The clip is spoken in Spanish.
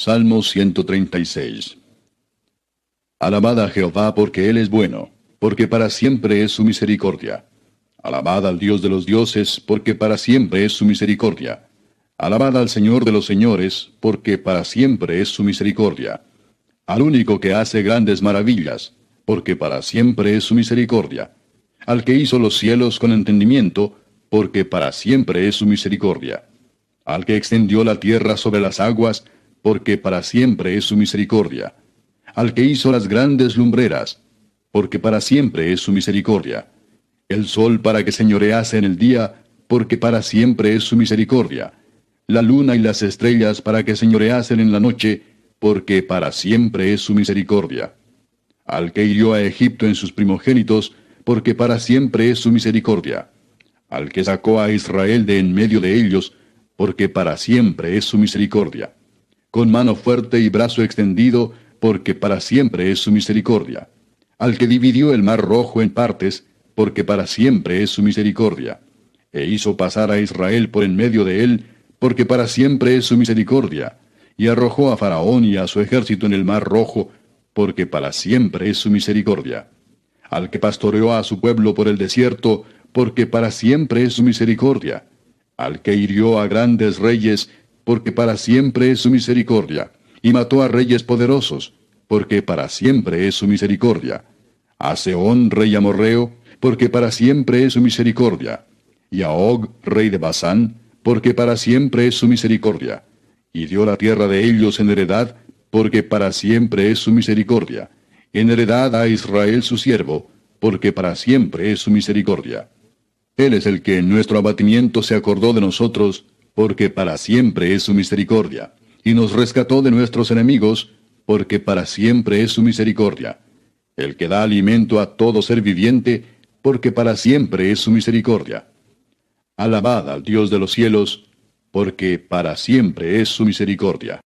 Salmo 136 Alabad a Jehová porque Él es bueno, porque para siempre es su misericordia. Alabad al Dios de los dioses, porque para siempre es su misericordia. Alabad al Señor de los señores, porque para siempre es su misericordia. Al único que hace grandes maravillas, porque para siempre es su misericordia. Al que hizo los cielos con entendimiento, porque para siempre es su misericordia. Al que extendió la tierra sobre las aguas, porque para siempre es su misericordia. Al que hizo las grandes lumbreras, porque para siempre es su misericordia. El sol para que señorease en el día, porque para siempre es su misericordia. La luna y las estrellas para que señoreasen en la noche, porque para siempre es su misericordia. Al que hirió a Egipto en sus primogénitos, porque para siempre es su misericordia. Al que sacó a Israel de en medio de ellos, porque para siempre es su misericordia con mano fuerte y brazo extendido, porque para siempre es su misericordia. Al que dividió el mar rojo en partes, porque para siempre es su misericordia. E hizo pasar a Israel por en medio de él, porque para siempre es su misericordia. Y arrojó a Faraón y a su ejército en el mar rojo, porque para siempre es su misericordia. Al que pastoreó a su pueblo por el desierto, porque para siempre es su misericordia. Al que hirió a grandes reyes, porque para siempre es su misericordia, y mató a reyes poderosos, porque para siempre es su misericordia. A Seón, rey amorreo, porque para siempre es su misericordia. Y a Og, rey de Basán, porque para siempre es su misericordia. Y dio la tierra de ellos en heredad, porque para siempre es su misericordia. En heredad a Israel su siervo, porque para siempre es su misericordia. Él es el que en nuestro abatimiento se acordó de nosotros, porque para siempre es su misericordia, y nos rescató de nuestros enemigos, porque para siempre es su misericordia. El que da alimento a todo ser viviente, porque para siempre es su misericordia. Alabad al Dios de los cielos, porque para siempre es su misericordia.